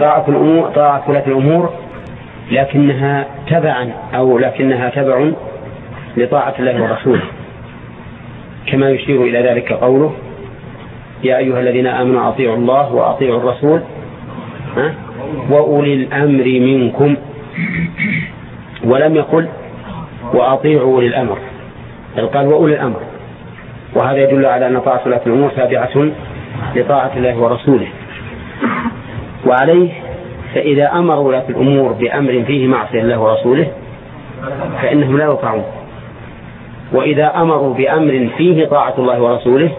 طاعة الأمور طاعة ولاة الأمور لكنها تبعا أو لكنها تبع لطاعة الله ورسوله. كما يشير إلى ذلك قوله يا أيها الذين آمنوا أطيعوا الله وأطيعوا الرسول وأولي الأمر منكم. ولم يقل وأطيعوا أولي الأمر. بل قال وأولي الأمر. وهذا يدل على أن طاعة ولاة الأمور تابعة لطاعة الله ورسوله. وعليه فإذا أمر ولاة الأمور بأمر فيه معصية الله ورسوله فإنهم لا يطاعون. وإذا أمروا بأمر فيه طاعة الله ورسوله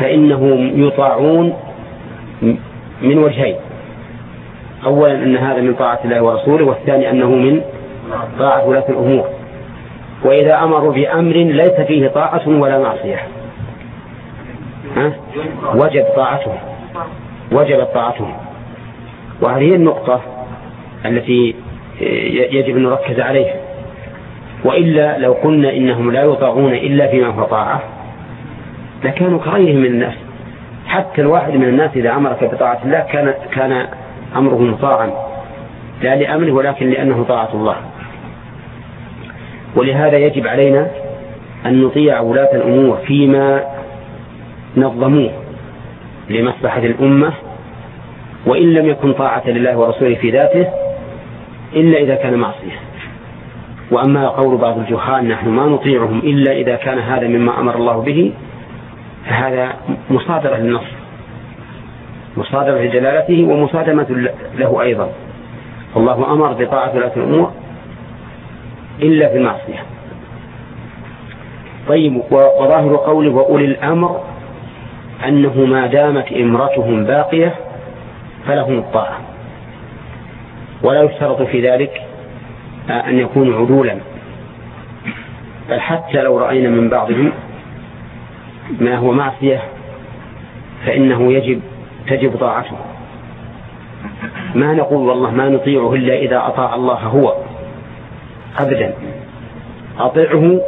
فإنهم يطاعون من وجهين. أولا أن هذا من طاعة الله ورسوله والثاني أنه من طاعة ولاة الأمور. وإذا أمروا بأمر ليس فيه طاعة ولا معصية. ها؟ وجب طاعتهم. وجبت طاعتهم. وهذه النقطة التي يجب أن نركز عليها. وإلا لو قلنا إنهم لا يطاعون إلا فيما هو طاعة لكانوا كغيرهم من الناس. حتى الواحد من الناس إذا أمرك بطاعة الله كان كان أمره مطاعا. لا لأمره ولكن لأنه طاعة الله. ولهذا يجب علينا أن نطيع ولاة الأمور فيما نظموه لمصلحة الأمة وإن لم يكن طاعة لله ورسوله في ذاته إلا إذا كان معصية. وأما قول بعض الجهال نحن ما نطيعهم إلا إذا كان هذا مما أمر الله به فهذا مصادرة للنص. مصادرة لجلالته ومصادمة له أيضا. الله أمر بطاعة ولاة الأمور إلا في المعصية. طيب وظاهر قوله وأولي الأمر أنه ما دامت إمرتهم باقية فلهم الطاعة. ولا يشترط في ذلك أن يكونوا عدولا. بل حتى لو رأينا من بعضهم ما هو معصية فإنه يجب تجب طاعته. ما نقول والله ما نطيعه إلا إذا أطاع الله هو أبدا. أطعه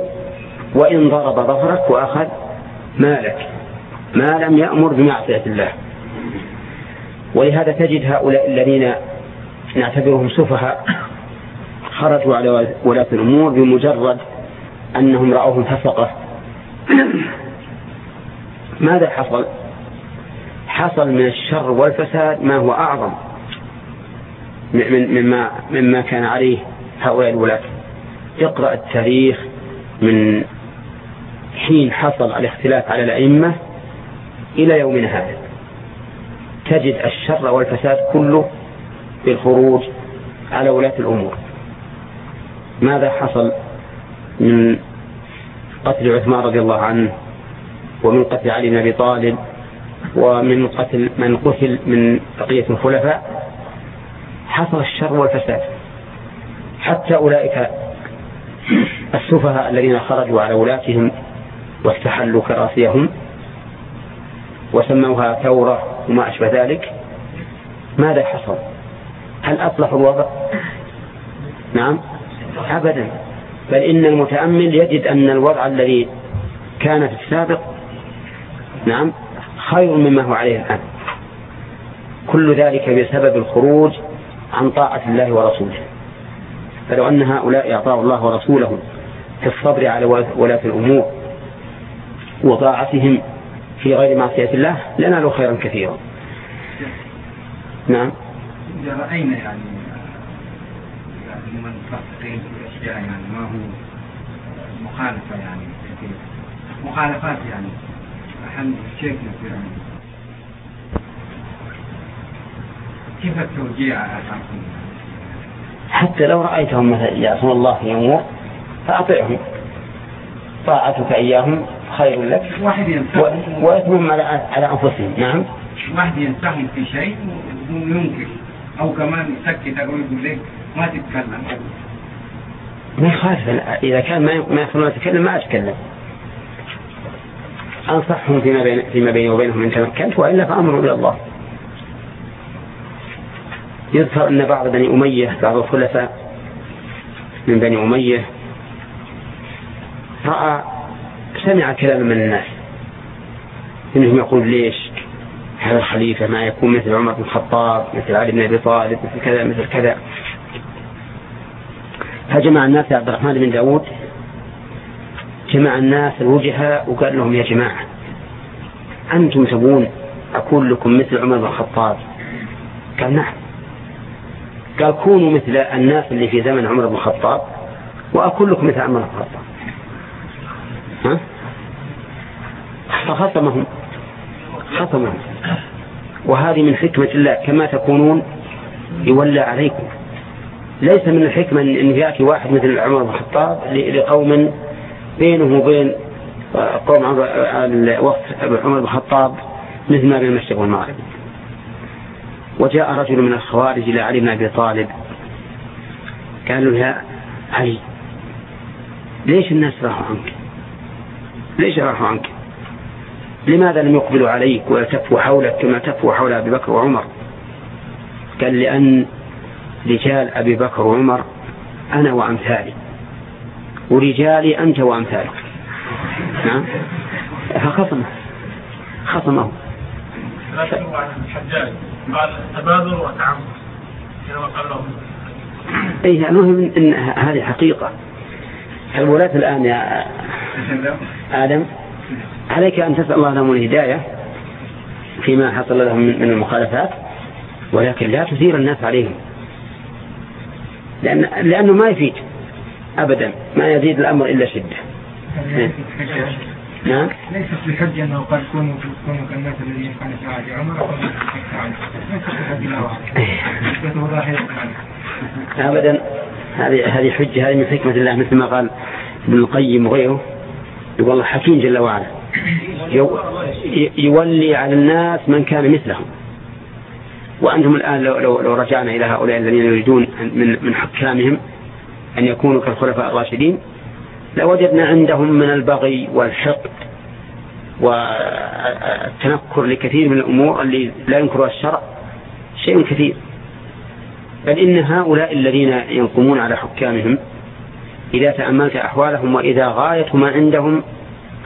وإن ضرب ظهرك وأخذ مالك. ما لم يأمر بمعصية الله. ولهذا تجد هؤلاء الذين نعتبرهم سفهاء خرجوا على ولاة الأمور بمجرد أنهم رأوهم فسقة ماذا حصل؟ حصل من الشر والفساد ما هو أعظم مما, مما كان عليه هؤلاء الولاة. اقرأ التاريخ من حين حصل الاختلاف على الأئمة إلى يومنا هذا. تجد الشر والفساد كله في الخروج على ولاة الأمور. ماذا حصل من قتل عثمان رضي الله عنه ومن قتل علي بن أبي طالب ومن قتل من قتل من بقية الخلفاء؟ حصل الشر والفساد. حتى أولئك السفهاء الذين خرجوا على ولاتهم واستحلوا كراسيهم وسموها ثورة وما أشبه ذلك ماذا حصل؟ هل أصلحوا الوضع؟ نعم أبدا. بل إن المتأمل يجد أن الوضع الذي كان في السابق نعم خير مما هو عليه الآن. كل ذلك بسبب الخروج عن طاعة الله ورسوله. فلو أن هؤلاء أعطاه الله ورسوله في الصبر على ولاة الأمور وطاعتهم في غير معصية الله لنالوا خيرا كثيرا. نعم. إذا رأينا يعني يعني من في الأشياء يعني ما هو مخالفة يعني مخالفات يعني أهم شيء يعني. كيف التوجيه على حتى لو رأيتهم مثلا يعصون الله في أمور فأطعهم طاعتك إياهم. خير لك. واحد وإثمهم على على أنفسهم. نعم. واحد ينتهم في شيء وينكر أو كمان يسكت أو يقول لك ما تتكلم. ما يخالف إذا كان ما ما يخلون يتكلم ما أتكلم. أنصحهم فيما بين فيما بيني وبينهم إن تمكنت وإلا فأمروا إلى الله. يذكر أن بعض بني أمية بعض الخلفاء من بني أمية رأى سمع كلاما من الناس. إنهم يقول ليش هذا الخليفة ما يكون مثل عمر بن الخطاب مثل علي بن أبي طالب مثل كذا مثل كذا. فجمع الناس عبد الرحمن بن داود؟ جمع الناس الوجهاء وقال لهم يا جماعة أنتم تبون أكون لكم مثل عمر بن الخطاب؟ قال نعم. قال كونوا مثل الناس اللي في زمن عمر بن الخطاب وأكون لكم مثل عمر بن الخطاب. ها؟ فخصمهم خصمهم وهذه من حكمة الله كما تكونون يولى عليكم. ليس من الحكمة أن يأتي واحد مثل عمر بن الخطاب لقوم بينه وبين قوم وقت عمر بن الخطاب مثل ما بين المشرق والمغرب. وجاء رجل من الخوارج إلى علي بن أبي طالب. قالوا يا علي ليش الناس راحوا عنك؟ ليش راحوا عنك؟ لماذا لم يقبلوا عليك ويلتفوا حولك كما تفوا حول أبي بكر وعمر؟ قال لأن رجال أبي بكر وعمر أنا وأمثالي. ورجالي أنت وأمثالك. نعم؟ فخصمه خصمه الحجاج قال تبادل وتعمد اي المهم إن هذه حقيقة. الولاة الآن يا آدم عليك أن تسأل الله لهم الهداية فيما حصل لهم من المخالفات ولكن لا تثير الناس عليهم. لأن لأنه ما يفيد أبدا ما يزيد الأمر إلا شدة. نعم؟ ليست بحجة أنه قد كونوا كونوا كالناس الذين كانوا في عهد عمر. أو أبدا. هذه هذه حجة هذه من حكمة الله مثل ما قال ابن القيم وغيره. يقول الله حكيم جل وعلا. يولي على الناس من كان مثلهم. وأنتم الآن لو, لو, لو رجعنا إلى هؤلاء الذين يريدون من, من حكامهم أن يكونوا كالخلفاء الراشدين لوجدنا عندهم من البغي والحقد والتنكر لكثير من الأمور اللي لا ينكرها الشرع شيء كثير. بل إن هؤلاء الذين ينقمون على حكامهم إذا تأملت أحوالهم وإذا غاية ما عندهم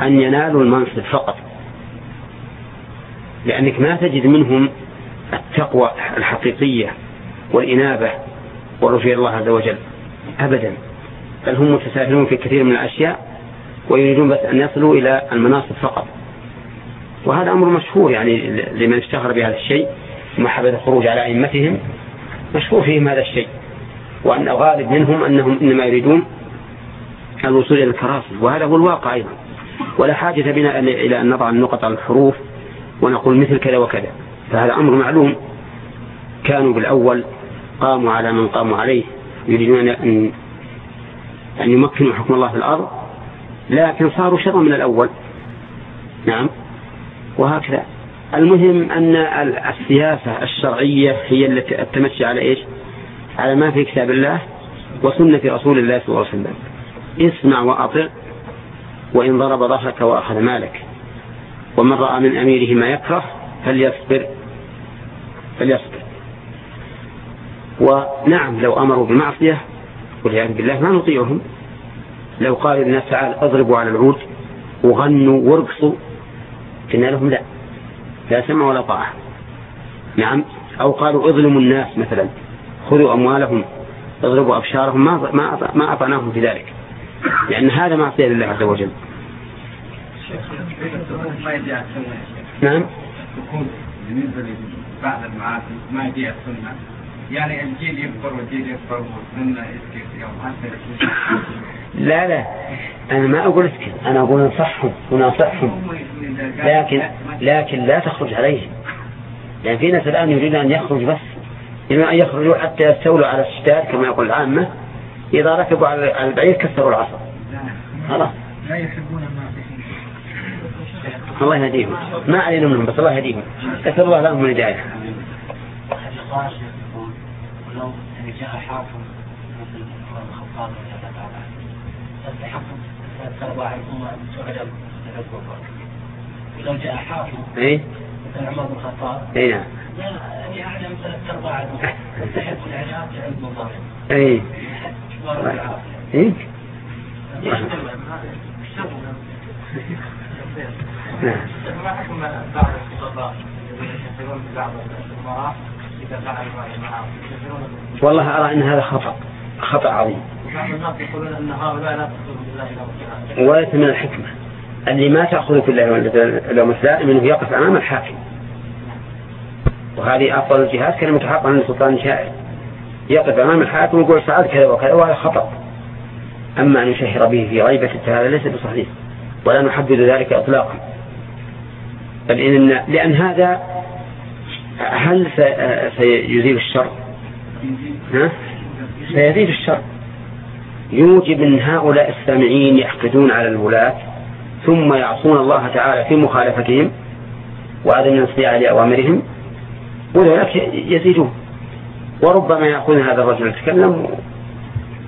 أن ينالوا المنصب فقط. لأنك ما تجد منهم التقوى الحقيقية والإنابة والرجوع الله عز وجل أبدا. بل هم متساهلون في كثير من الأشياء ويريدون بس أن يصلوا إلى المناصب فقط. وهذا أمر مشهور يعني لمن اشتهر بهذا الشيء ومحبة الخروج على أئمتهم مشهور فيهم هذا الشيء. وأن الغالب منهم أنهم إنما يريدون الوصول إلى الكراسي وهذا هو الواقع أيضا. ولا حاجة بنا إلى أن نضع النقط على الحروف ونقول مثل كذا وكذا. فهذا أمر معلوم. كانوا بالأول قاموا على من قاموا عليه. يريدون أن أن يمكنوا حكم الله في الأرض. لكن صاروا شرا من الأول. نعم. وهكذا. المهم أن السياسة الشرعية هي التي تمشي على إيش؟ على ما في كتاب الله وسنة رسول الله صلى الله عليه وسلم. اسمع وأطع وإن ضرب ظهرك وأخذ مالك. ومن رأى من أميره ما يكره فليصبر. فليصبر. ونعم لو أمروا بمعصية والعياذ بالله ما نطيعهم. لو قال للناس تعال اضربوا على العود وغنوا وارقصوا قلنا لهم لا. لا سمع ولا طاعة. نعم. أو قالوا اظلموا الناس مثلا. خذوا أموالهم اضربوا أبشارهم ما ما ما أطعناهم في ذلك. لأن هذا معصية لله عز وجل. نعم. بالنسبة لبعض المعاصي ما يجي السنة؟ يعني الجيل يكبر والجيل يكبر والسنة يسكت. لا لا. أنا ما أقول اسكت أنا أقول انصحهم وناصحهم لكن لكن لا تخرج عليهم لأن في ناس الآن يريدون أن يخرج بس. يريدون أن يخرجوا حتى يستولوا على الشتات كما يقول العامة. إذا ركبوا على البعير كسروا العصا. خلاص. لا يحبون الله يهديهم. ما علينا منهم بس الله يهديهم. نسأل الله لهم الهداية ولو يعني جاء الخطاب ولو جاء حاكم اي مثل عمر بن الخطاب اي نعم يعني اعلم ارباع الامه تستحق العراق عند مظاهر اي اي نعم ما حكم بعض الخطباء والله أرى أن هذا خطأ خطأ عظيم. الناس يقولون أن هؤلاء لا بالله وليس من الحكمة. اللي ما تأخذ في الله واليوم الدائم أنه يقف أمام الحاكم. وهذه أفضل الجهاد كلمة حق عن سلطان شائع. يقف أمام الحاكم ويقول فعلت كذا وكذا وهذا خطأ. أما أن يشهر به في غيبة هذا ليس بصحيح. ولا نحدد ذلك إطلاقا. بل إن لأن هذا هل سيزيل الشر؟ ها؟ سيزيد الشر. يوجب أن هؤلاء السامعين يحقدون على الولاة ثم يعصون الله تعالى في مخالفتهم وعدم الانصياع لأوامرهم وذلك يزيدون. وربما يأخذ هذا الرجل يتكلم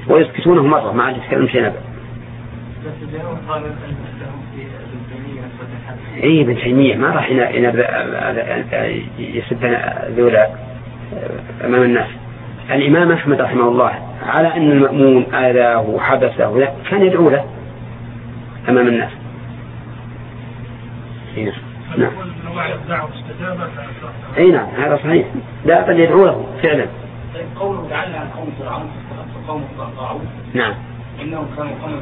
ويسكتونه مرة ما عاد يتكلم شيء أبدا. اي ابن تيمية ما راح يسب ذولا أمام الناس. الإمام أحمد رحمه الله على أن المأمون آذاه وحبسه كان يدعو له أمام الناس. نعم نعم. اي نعم هذا صحيح. لا بل يدعو له فعلا. طيب قوله تعالى عن قوم فرعون قوم طاعون نعم. إنهم كانوا قوم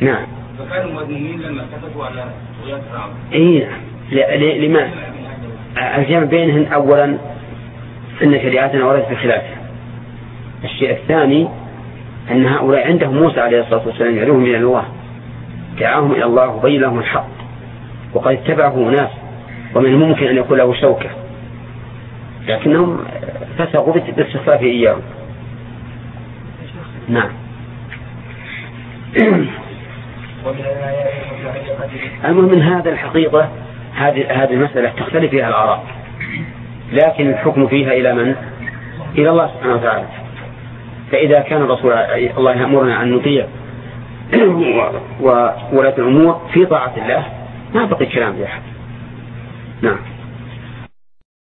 نعم. فكانوا مذمومين لما كتبوا على رؤيا فرعون. اي نعم. لما الجمع بينهن اولا أن شريعتنا وردت بخلافها الشيء الثاني أن هؤلاء عندهم موسى عليه الصلاة والسلام يدعوهم إلى الله. دعاهم إلى الله وبين لهم الحق. وقد اتبعه ناس. ومن الممكن أن يكون له شوكة. لكنهم فسقوا باستخفاف إياهم. نعم. المهم من هذا الحقيقة هذه هذه المسألة تختلف فيها الآراء لكن الحكم فيها إلى من؟ إلى الله سبحانه وتعالى. فإذا كان الرسول الله يأمرنا أن نطيع وولاة الأمور في طاعة الله ما بقي كلام لأحد. نعم.